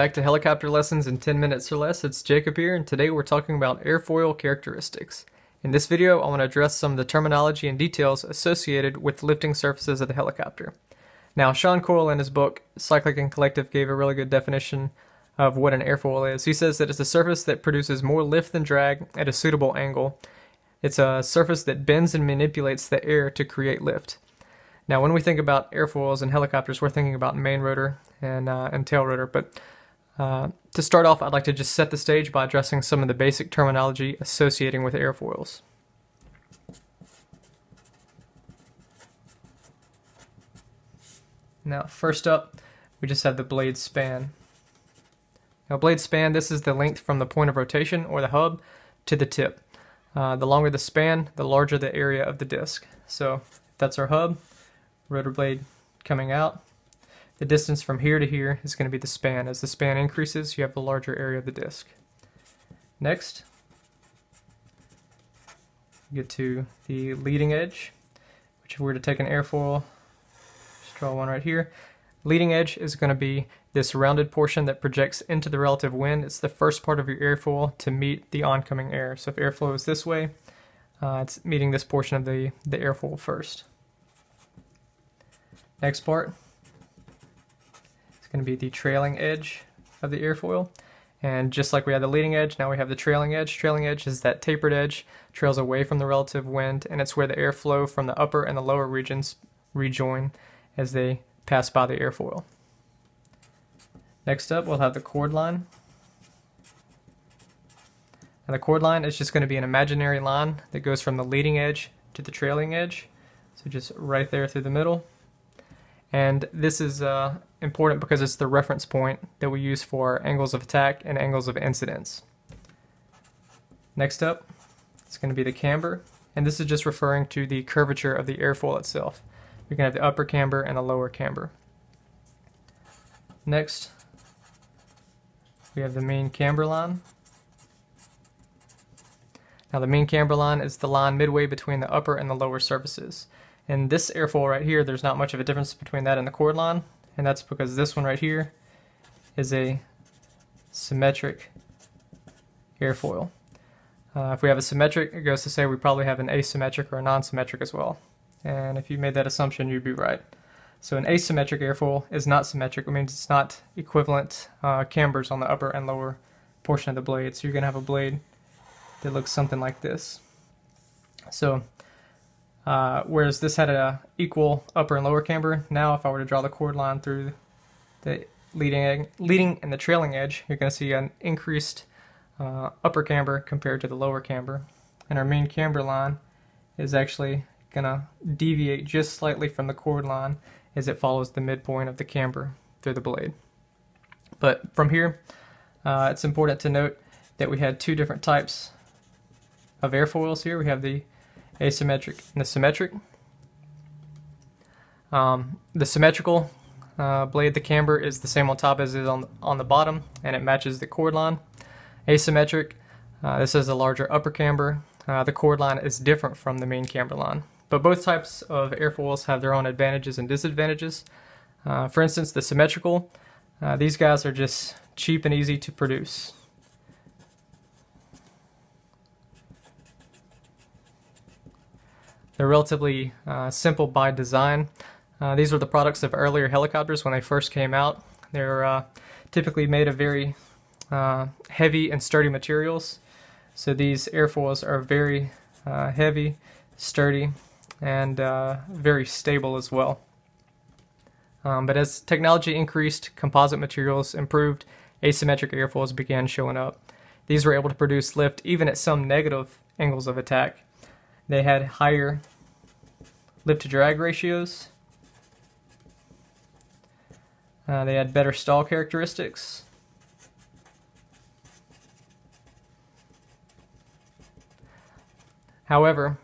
back to Helicopter Lessons in 10 Minutes or Less. It's Jacob here, and today we're talking about airfoil characteristics. In this video, I want to address some of the terminology and details associated with lifting surfaces of the helicopter. Now, Shawn Coyle in his book, Cyclic and Collective, gave a really good definition of what an airfoil is. He says that it's a surface that produces more lift than drag at a suitable angle. It's a surface that bends and manipulates the air to create lift. Now, when we think about airfoils and helicopters, we're thinking about main rotor and, uh, and tail rotor. But uh, to start off, I'd like to just set the stage by addressing some of the basic terminology associating with airfoils. Now, first up, we just have the blade span. Now, blade span, this is the length from the point of rotation, or the hub, to the tip. Uh, the longer the span, the larger the area of the disc. So, that's our hub rotor blade coming out. The distance from here to here is going to be the span. As the span increases, you have the larger area of the disc. Next, get to the leading edge, which if we were to take an airfoil, just draw one right here. Leading edge is going to be this rounded portion that projects into the relative wind. It's the first part of your airfoil to meet the oncoming air. So if airflow is this way, uh, it's meeting this portion of the, the airfoil first. Next part going to be the trailing edge of the airfoil. And just like we had the leading edge, now we have the trailing edge. Trailing edge is that tapered edge, trails away from the relative wind, and it's where the airflow from the upper and the lower regions rejoin as they pass by the airfoil. Next up, we'll have the chord line. And the chord line is just going to be an imaginary line that goes from the leading edge to the trailing edge. So just right there through the middle. And this is uh, important because it's the reference point that we use for angles of attack and angles of incidence. Next up, it's going to be the camber, and this is just referring to the curvature of the airfoil itself. We can have the upper camber and the lower camber. Next, we have the main camber line. Now the main camber line is the line midway between the upper and the lower surfaces. In this airfoil right here, there's not much of a difference between that and the chord line, and that's because this one right here is a symmetric airfoil. Uh, if we have a symmetric, it goes to say we probably have an asymmetric or a non-symmetric as well. And if you made that assumption, you'd be right. So an asymmetric airfoil is not symmetric. It means it's not equivalent uh, cambers on the upper and lower portion of the blade. So you're going to have a blade that looks something like this. So uh, whereas this had a equal upper and lower camber. Now if I were to draw the chord line through the leading, leading and the trailing edge, you're going to see an increased uh, upper camber compared to the lower camber. And our main camber line is actually going to deviate just slightly from the chord line as it follows the midpoint of the camber through the blade. But from here, uh, it's important to note that we had two different types of airfoils here. We have the asymmetric and the symmetric. Um, the symmetrical uh, blade, the camber, is the same on top as it is on, on the bottom, and it matches the chord line. Asymmetric, uh, this is a larger upper camber. Uh, the chord line is different from the main camber line. But both types of airfoils have their own advantages and disadvantages. Uh, for instance, the symmetrical, uh, these guys are just cheap and easy to produce. They're relatively uh, simple by design. Uh, these were the products of earlier helicopters when they first came out. They're uh, typically made of very uh, heavy and sturdy materials. So these airfoils are very uh, heavy, sturdy, and uh, very stable as well. Um, but as technology increased, composite materials improved, asymmetric airfoils began showing up. These were able to produce lift even at some negative angles of attack. They had higher lift to drag ratios. Uh, they had better stall characteristics. However,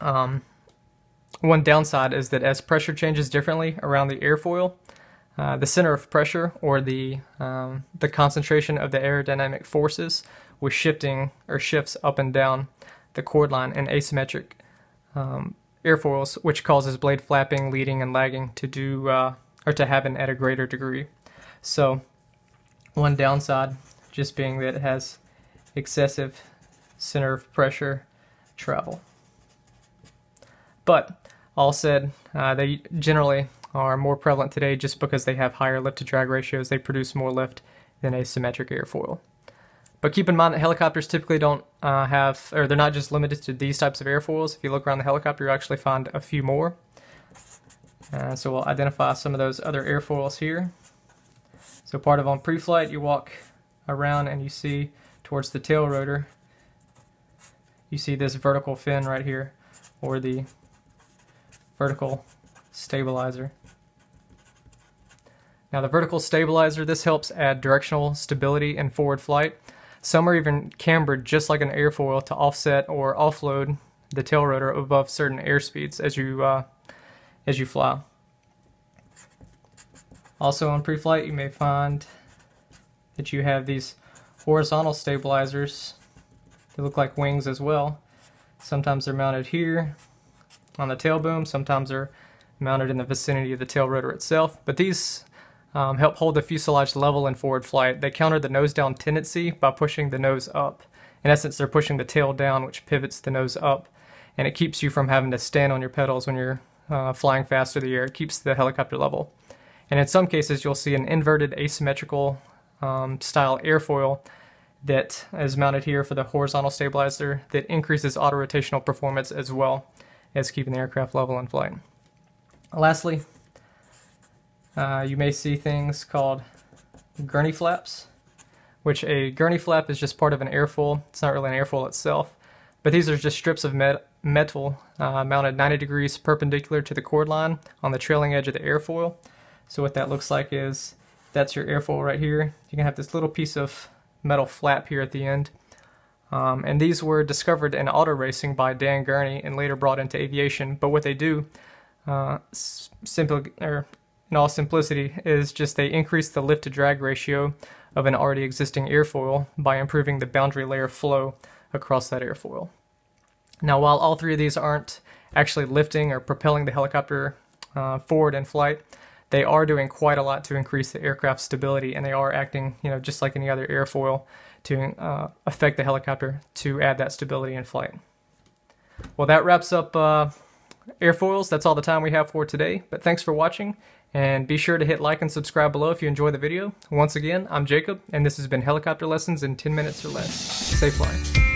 um, one downside is that as pressure changes differently around the airfoil, uh, the center of pressure or the um, the concentration of the aerodynamic forces was shifting or shifts up and down the chord line and asymmetric um, airfoils, which causes blade flapping, leading, and lagging to do uh, or to happen at a greater degree. So One downside just being that it has excessive center of pressure travel. But all said, uh, they generally are more prevalent today just because they have higher lift to drag ratios. They produce more lift than a symmetric airfoil. But keep in mind that helicopters typically don't uh, have, or they're not just limited to these types of airfoils. If you look around the helicopter, you actually find a few more. Uh, so we'll identify some of those other airfoils here. So part of on pre-flight, you walk around and you see towards the tail rotor, you see this vertical fin right here, or the vertical stabilizer. Now the vertical stabilizer, this helps add directional stability in forward flight. Some are even cambered just like an airfoil to offset or offload the tail rotor above certain airspeeds as you uh, as you fly. Also on pre-flight you may find that you have these horizontal stabilizers. They look like wings as well. Sometimes they're mounted here on the tail boom, sometimes they're mounted in the vicinity of the tail rotor itself, but these um, help hold the fuselage level in forward flight. They counter the nose down tendency by pushing the nose up. In essence, they're pushing the tail down, which pivots the nose up, and it keeps you from having to stand on your pedals when you're uh, flying fast through the air. It keeps the helicopter level. And in some cases, you'll see an inverted asymmetrical um, style airfoil that is mounted here for the horizontal stabilizer that increases auto rotational performance as well as keeping the aircraft level in flight. Lastly, uh, you may see things called gurney flaps, which a gurney flap is just part of an airfoil. It's not really an airfoil itself, but these are just strips of met metal uh, mounted 90 degrees perpendicular to the chord line on the trailing edge of the airfoil. So what that looks like is that's your airfoil right here. You can have this little piece of metal flap here at the end. Um, and these were discovered in auto racing by Dan Gurney and later brought into aviation. But what they do, uh, simply, or in all simplicity, is just they increase the lift to drag ratio of an already existing airfoil by improving the boundary layer flow across that airfoil. Now, while all three of these aren't actually lifting or propelling the helicopter uh, forward in flight, they are doing quite a lot to increase the aircraft stability, and they are acting, you know, just like any other airfoil to uh, affect the helicopter to add that stability in flight. Well, that wraps up uh, airfoils. That's all the time we have for today. But thanks for watching, and be sure to hit like and subscribe below if you enjoy the video. Once again, I'm Jacob, and this has been Helicopter Lessons in 10 Minutes or Less. Safe flying.